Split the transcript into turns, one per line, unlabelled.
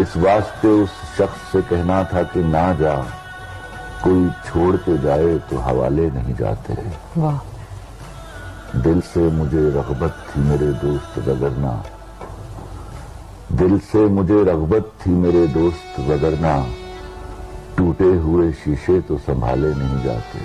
इस वास्ते उस शख्स से कहना था कि ना जा कोई छोड़ के जाए तो हवाले नहीं जाते।
वाह।
दिल से मुझे रगबत थी मेरे दोस्त वगरना दिल से मुझे रगबत थी मेरे दोस्त वगरना टूटे हुए शीशे तो संभाले नहीं जाते।